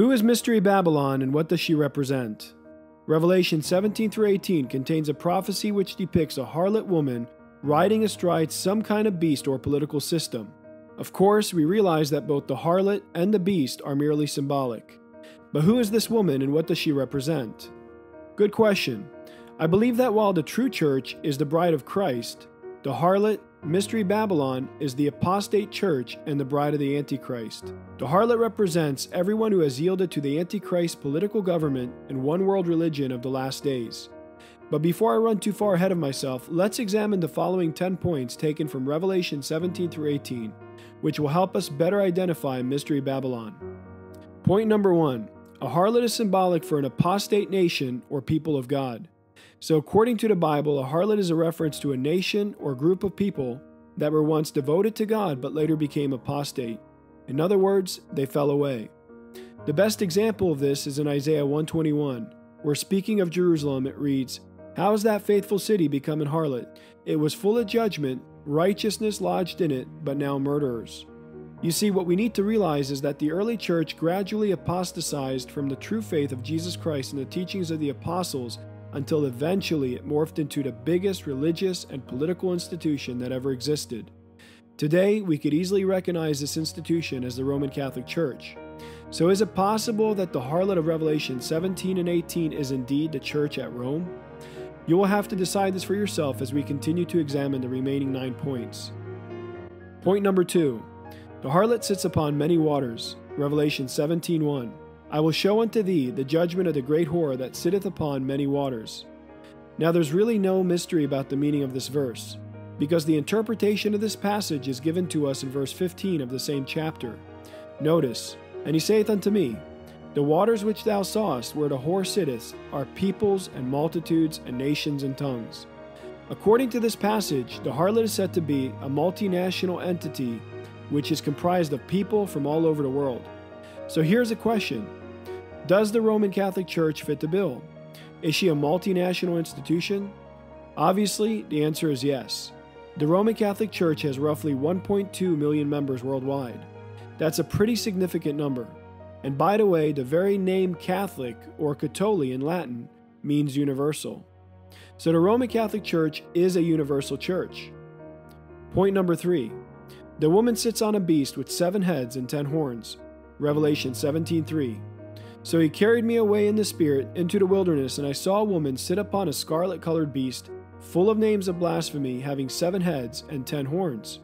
Who is Mystery Babylon and what does she represent? Revelation 17 through 18 contains a prophecy which depicts a harlot woman riding astride some kind of beast or political system. Of course, we realize that both the harlot and the beast are merely symbolic. But who is this woman and what does she represent? Good question. I believe that while the true church is the bride of Christ, the harlot, Mystery Babylon, is the apostate church and the bride of the Antichrist. The harlot represents everyone who has yielded to the Antichrist political government and one world religion of the last days. But before I run too far ahead of myself, let's examine the following 10 points taken from Revelation 17 through 18, which will help us better identify Mystery Babylon. Point number one a harlot is symbolic for an apostate nation or people of God. So, according to the Bible, a harlot is a reference to a nation or group of people that were once devoted to God but later became apostate. In other words, they fell away. The best example of this is in Isaiah 121, where speaking of Jerusalem, it reads, how has that faithful city become an harlot? It was full of judgment, righteousness lodged in it, but now murderers. You see, what we need to realize is that the early church gradually apostatized from the true faith of Jesus Christ and the teachings of the apostles until eventually it morphed into the biggest religious and political institution that ever existed. Today, we could easily recognize this institution as the Roman Catholic Church. So, is it possible that the harlot of Revelation 17 and 18 is indeed the church at Rome? You will have to decide this for yourself as we continue to examine the remaining nine points. Point number two The harlot sits upon many waters. Revelation 17:1. I will show unto thee the judgment of the great whore that sitteth upon many waters. Now there's really no mystery about the meaning of this verse, because the interpretation of this passage is given to us in verse 15 of the same chapter. Notice, and he saith unto me, the waters which thou sawest, where the whore sitteth, are peoples and multitudes and nations and tongues. According to this passage, the harlot is said to be a multinational entity which is comprised of people from all over the world. So here's a question Does the Roman Catholic Church fit the bill? Is she a multinational institution? Obviously, the answer is yes. The Roman Catholic Church has roughly 1.2 million members worldwide. That's a pretty significant number. And by the way, the very name Catholic, or Catholi in Latin, means universal. So the Roman Catholic Church is a universal church. Point number three The woman sits on a beast with seven heads and ten horns. Revelation 17:3. So he carried me away in the spirit into the wilderness, and I saw a woman sit upon a scarlet colored beast, full of names of blasphemy, having seven heads and ten horns.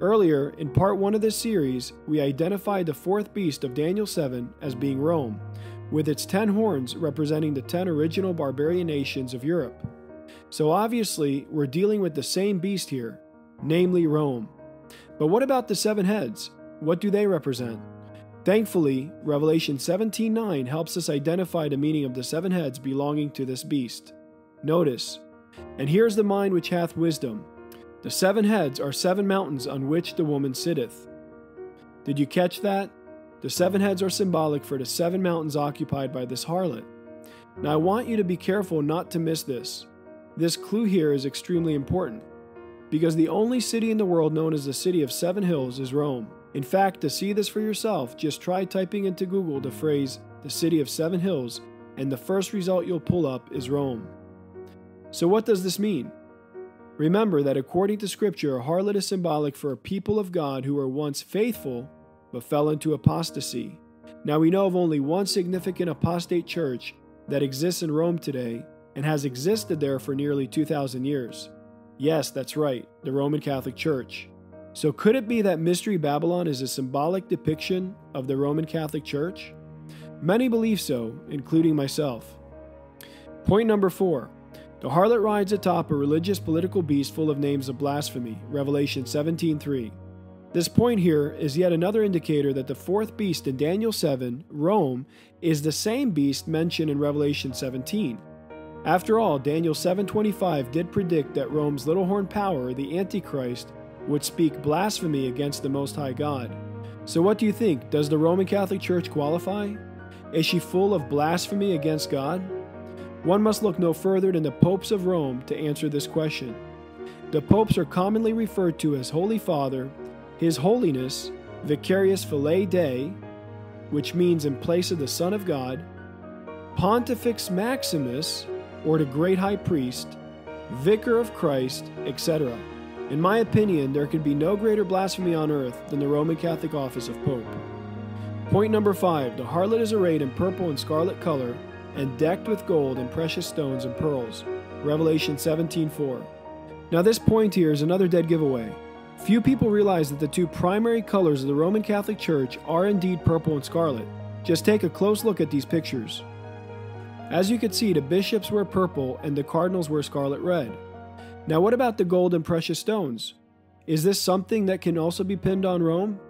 Earlier, in part 1 of this series, we identified the fourth beast of Daniel 7 as being Rome, with its ten horns representing the ten original barbarian nations of Europe. So obviously, we're dealing with the same beast here, namely Rome. But what about the seven heads? What do they represent? Thankfully, Revelation 17:9 helps us identify the meaning of the seven heads belonging to this beast. Notice, and here's the mind which hath wisdom, the seven heads are seven mountains on which the woman sitteth. Did you catch that? The seven heads are symbolic for the seven mountains occupied by this harlot. Now, I want you to be careful not to miss this. This clue here is extremely important because the only city in the world known as the City of Seven Hills is Rome. In fact, to see this for yourself, just try typing into Google the phrase the City of Seven Hills, and the first result you'll pull up is Rome. So, what does this mean? Remember that according to Scripture, a harlot is symbolic for a people of God who were once faithful but fell into apostasy. Now we know of only one significant apostate church that exists in Rome today and has existed there for nearly 2,000 years. Yes, that's right, the Roman Catholic Church. So could it be that Mystery Babylon is a symbolic depiction of the Roman Catholic Church? Many believe so, including myself. Point number four the harlot rides atop a religious political beast full of names of blasphemy. Revelation 17:3. This point here is yet another indicator that the fourth beast in Daniel 7, Rome, is the same beast mentioned in Revelation 17. After all, Daniel 7:25 did predict that Rome's little horn power, the Antichrist, would speak blasphemy against the most high God. So what do you think? Does the Roman Catholic Church qualify? Is she full of blasphemy against God? One must look no further than the popes of Rome to answer this question. The popes are commonly referred to as Holy Father, His Holiness, Vicarius Filii Dei, which means in place of the Son of God, Pontifex Maximus, or the Great High Priest, Vicar of Christ, etc. In my opinion, there could be no greater blasphemy on earth than the Roman Catholic office of Pope. Point number five the harlot is arrayed in purple and scarlet color and decked with gold and precious stones and pearls. Revelation 17:4. Now this point here is another dead giveaway. Few people realize that the two primary colors of the Roman Catholic Church are indeed purple and scarlet. Just take a close look at these pictures. As you can see, the bishops wear purple and the cardinals wear scarlet red. Now, what about the gold and precious stones? Is this something that can also be pinned on Rome?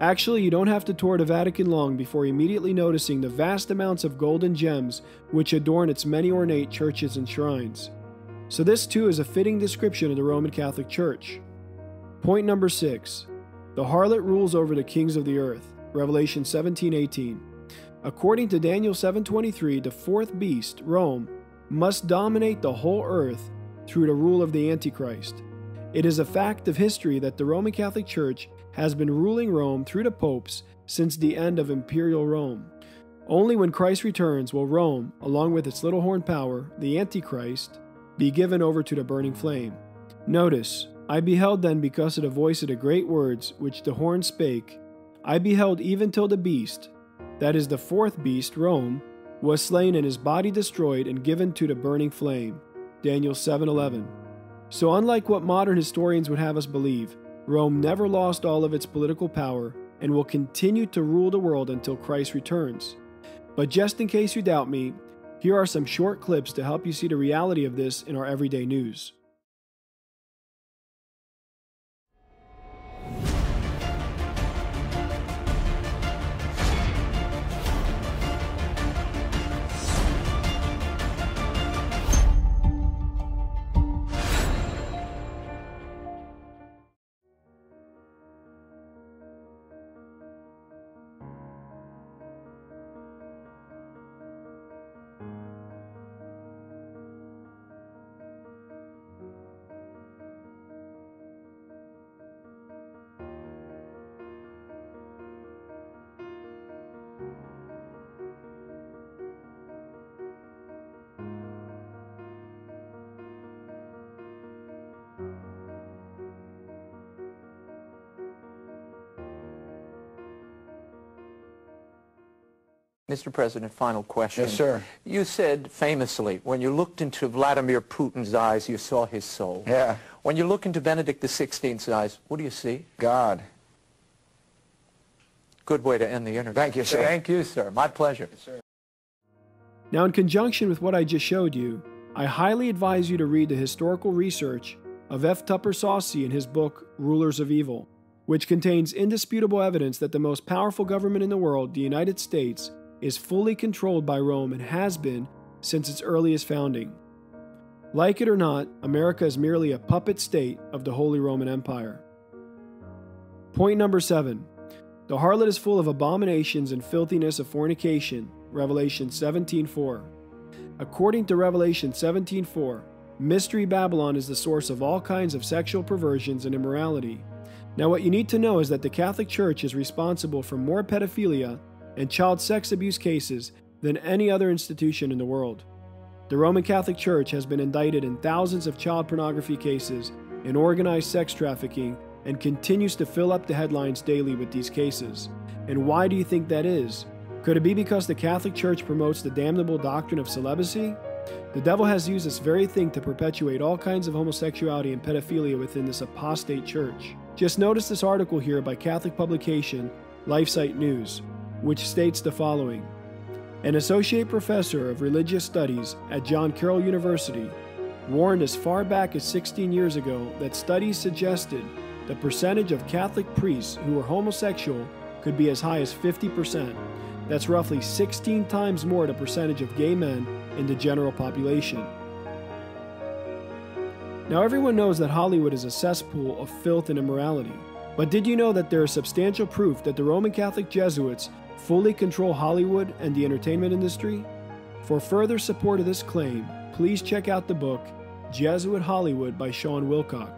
Actually, you don't have to tour the Vatican long before immediately noticing the vast amounts of gold and gems which adorn its many ornate churches and shrines. So, this too is a fitting description of the Roman Catholic Church. Point number six The harlot rules over the kings of the earth. Revelation 17:18. According to Daniel 7:23, the fourth beast, Rome, must dominate the whole earth through the rule of the Antichrist. It is a fact of history that the Roman Catholic Church has been ruling Rome through the popes since the end of imperial Rome. Only when Christ returns will Rome, along with its little horn power, the Antichrist, be given over to the burning flame. Notice, I beheld then because of the voice of the great words which the horn spake, I beheld even till the beast, that is the fourth beast, Rome, was slain and his body destroyed and given to the burning flame. Daniel 7:11. So unlike what modern historians would have us believe, Rome never lost all of its political power and will continue to rule the world until Christ returns. But just in case you doubt me, here are some short clips to help you see the reality of this in our everyday news. Mr. President, final question. Yes, sir. You said famously, when you looked into Vladimir Putin's eyes, you saw his soul. Yeah. When you look into Benedict XVI's eyes, what do you see? God. Good way to end the interview. Thank you, sir. Thank you, sir. My pleasure. Yes, sir. Now, in conjunction with what I just showed you, I highly advise you to read the historical research of F. Tupper Saucy in his book, Rulers of Evil, which contains indisputable evidence that the most powerful government in the world, the United States, is fully controlled by Rome and has been since its earliest founding. Like it or not, America is merely a puppet state of the Holy Roman Empire. Point number seven the harlot is full of abominations and filthiness of fornication. Revelation 17:4. According to Revelation 17:4, Mystery Babylon is the source of all kinds of sexual perversions and immorality. Now, what you need to know is that the Catholic Church is responsible for more pedophilia and child sex abuse cases than any other institution in the world. The Roman Catholic Church has been indicted in thousands of child pornography cases and organized sex trafficking and continues to fill up the headlines daily with these cases. And why do you think that is? Could it be because the Catholic Church promotes the damnable doctrine of celibacy? The devil has used this very thing to perpetuate all kinds of homosexuality and pedophilia within this apostate church. Just notice this article here by Catholic publication LifeSite News, which states the following An associate professor of religious studies at John Carroll University warned as far back as 16 years ago that studies suggested the percentage of Catholic priests who were homosexual could be as high as 50%. That's roughly 16 times more the percentage of gay men in the general population. Now, everyone knows that Hollywood is a cesspool of filth and immorality. But did you know that there is substantial proof that the Roman Catholic Jesuits fully control Hollywood and the entertainment industry? For further support of this claim, please check out the book Jesuit Hollywood by Sean Wilcock.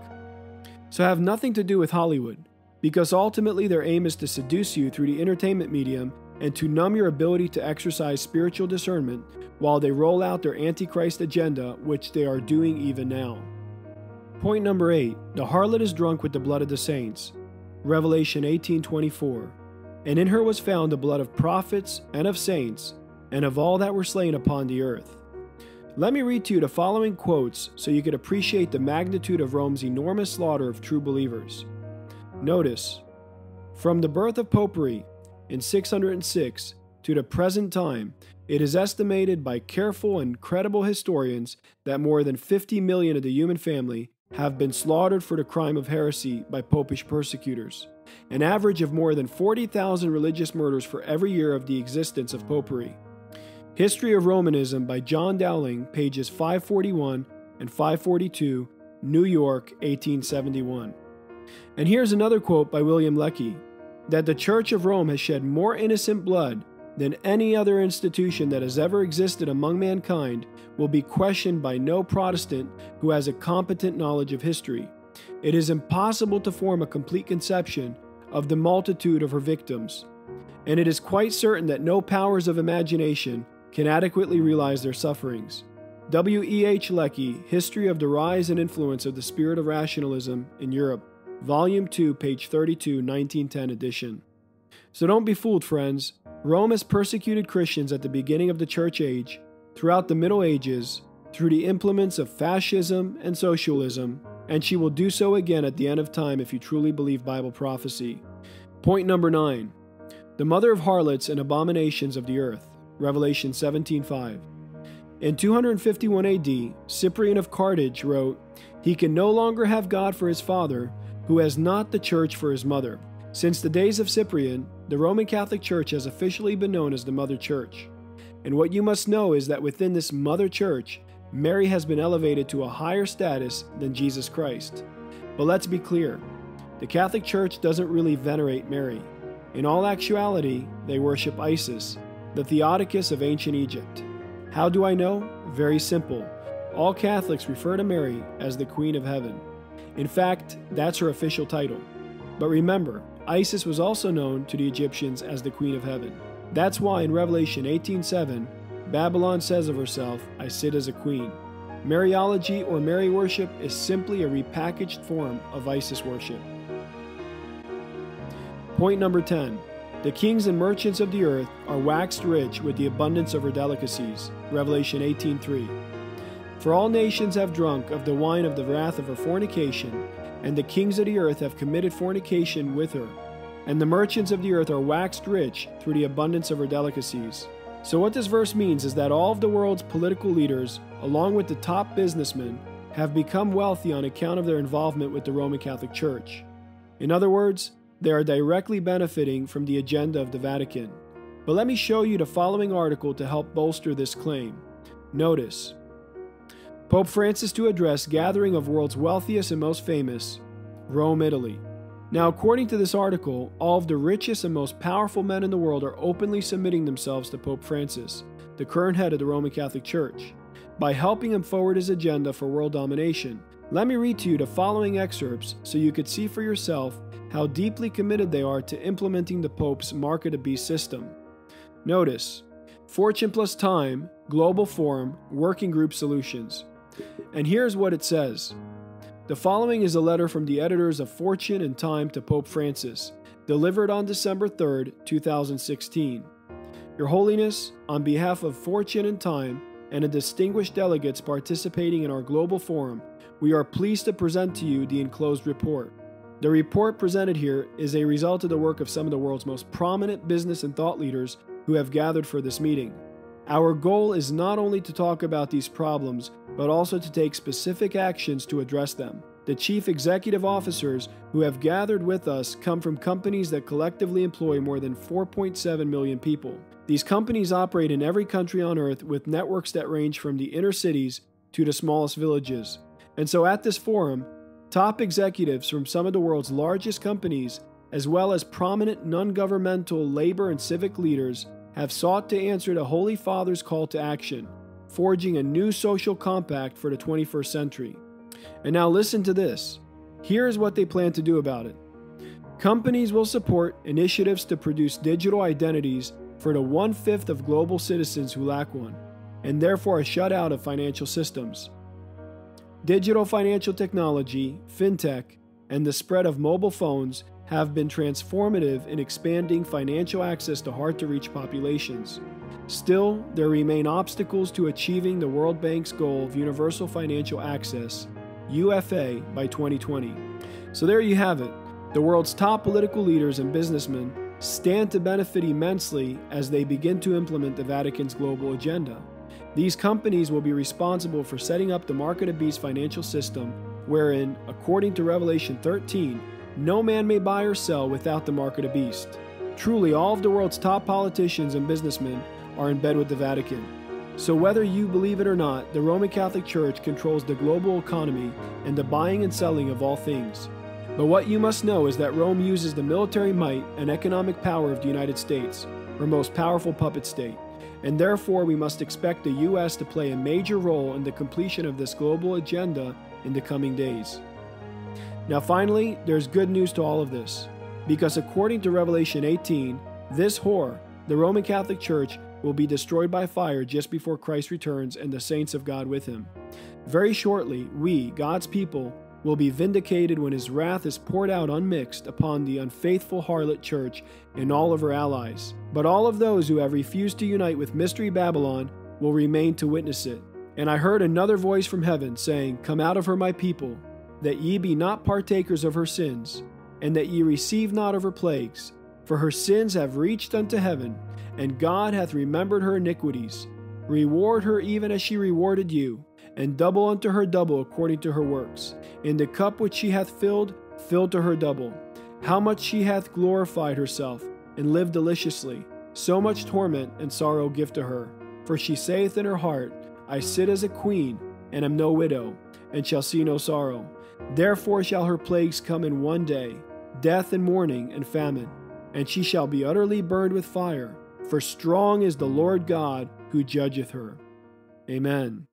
So, have nothing to do with Hollywood, because ultimately their aim is to seduce you through the entertainment medium and to numb your ability to exercise spiritual discernment while they roll out their Antichrist agenda, which they are doing even now. Point number 8 The harlot is drunk with the blood of the saints. Revelation 18:24. And in her was found the blood of prophets and of saints and of all that were slain upon the earth. Let me read to you the following quotes so you can appreciate the magnitude of Rome's enormous slaughter of true believers. Notice, from the birth of popery in 606 to the present time, it is estimated by careful and credible historians that more than 50 million of the human family have been slaughtered for the crime of heresy by popish persecutors, an average of more than 40,000 religious murders for every year of the existence of popery. History of Romanism by John Dowling, pages 541 and 542, New York, 1871. And here's another quote by William Lecky that the Church of Rome has shed more innocent blood than any other institution that has ever existed among mankind will be questioned by no Protestant who has a competent knowledge of history. It is impossible to form a complete conception of the multitude of her victims, and it is quite certain that no powers of imagination can adequately realize their sufferings. W. E. H. Lecky, History of the Rise and Influence of the Spirit of Rationalism in Europe, Volume 2, page 32, 1910 edition. So don't be fooled, friends. Rome has persecuted Christians at the beginning of the Church Age, throughout the Middle Ages, through the implements of fascism and socialism, and she will do so again at the end of time if you truly believe Bible prophecy. Point number 9 The mother of harlots and abominations of the earth. Revelation 17:5. In 251 AD, Cyprian of Carthage wrote, "He can no longer have God for his father, who has not the church for his mother." Since the days of Cyprian, the Roman Catholic Church has officially been known as the Mother Church. And what you must know is that within this Mother Church, Mary has been elevated to a higher status than Jesus Christ. But let's be clear the Catholic Church doesn't really venerate Mary. In all actuality, they worship Isis, the Theotokos of ancient Egypt. How do I know? Very simple. All Catholics refer to Mary as the Queen of Heaven. In fact, that's her official title. But remember, Isis was also known to the Egyptians as the Queen of Heaven. That's why in Revelation 18:7, Babylon says of herself, "I sit as a queen." Mariology or Mary worship is simply a repackaged form of Isis worship. Point number 10. The kings and merchants of the earth are waxed rich with the abundance of her delicacies. Revelation 18:3. For all nations have drunk of the wine of the wrath of her fornication, and the kings of the earth have committed fornication with her. And the merchants of the earth are waxed rich through the abundance of her delicacies. So, what this verse means is that all of the world's political leaders, along with the top businessmen, have become wealthy on account of their involvement with the Roman Catholic Church. In other words, they are directly benefiting from the agenda of the Vatican. But let me show you the following article to help bolster this claim. Notice Pope Francis to address gathering of world's wealthiest and most famous, Rome, Italy. Now, according to this article, all of the richest and most powerful men in the world are openly submitting themselves to Pope Francis, the current head of the Roman Catholic Church, by helping him forward his agenda for world domination. Let me read to you the following excerpts so you could see for yourself how deeply committed they are to implementing the Pope's Mark of the Beast system. Notice Fortune plus Time, Global Forum, Working Group Solutions. And here's what it says The following is a letter from the editors of Fortune and Time to Pope Francis, delivered on December 3, 2016. Your Holiness, on behalf of Fortune and Time and the distinguished delegates participating in our global forum, we are pleased to present to you the enclosed report. The report presented here is a result of the work of some of the world's most prominent business and thought leaders who have gathered for this meeting. Our goal is not only to talk about these problems, but also to take specific actions to address them. The chief executive officers who have gathered with us come from companies that collectively employ more than 4.7 million people. These companies operate in every country on earth with networks that range from the inner cities to the smallest villages. And so at this forum, Top executives from some of the world's largest companies, as well as prominent non governmental labor and civic leaders, have sought to answer the Holy Father's call to action, forging a new social compact for the 21st century. And now listen to this. Here's what they plan to do about it. Companies will support initiatives to produce digital identities for the one fifth of global citizens who lack one, and therefore are shut out of financial systems. Digital financial technology, fintech, and the spread of mobile phones have been transformative in expanding financial access to hard to reach populations. Still, there remain obstacles to achieving the World Bank's goal of universal financial access, UFA, by 2020. So there you have it. The world's top political leaders and businessmen stand to benefit immensely as they begin to implement the Vatican's global agenda. These companies will be responsible for setting up the market beast financial system, wherein, according to Revelation 13, no man may buy or sell without the mark of the beast. Truly, all of the world's top politicians and businessmen are in bed with the Vatican. So, whether you believe it or not, the Roman Catholic Church controls the global economy and the buying and selling of all things. But what you must know is that Rome uses the military might and economic power of the United States, her most powerful puppet state, and therefore we must expect the U.S. to play a major role in the completion of this global agenda in the coming days. Now, finally, there's good news to all of this, because according to Revelation 18, this whore, the Roman Catholic Church, will be destroyed by fire just before Christ returns and the saints of God with him. Very shortly, we, God's people, will be vindicated when his wrath is poured out unmixed upon the unfaithful harlot church and all of her allies. But all of those who have refused to unite with Mystery Babylon will remain to witness it. And I heard another voice from heaven saying, Come out of her, my people, that ye be not partakers of her sins, and that ye receive not of her plagues. For her sins have reached unto heaven, and God hath remembered her iniquities. Reward her even as she rewarded you, and double unto her double according to her works. In the cup which she hath filled, fill to her double. How much she hath glorified herself, and lived deliciously, so much torment and sorrow give to her. For she saith in her heart, I sit as a queen, and am no widow, and shall see no sorrow. Therefore shall her plagues come in one day, death and mourning and famine, and she shall be utterly burned with fire, for strong is the Lord God who judgeth her. Amen.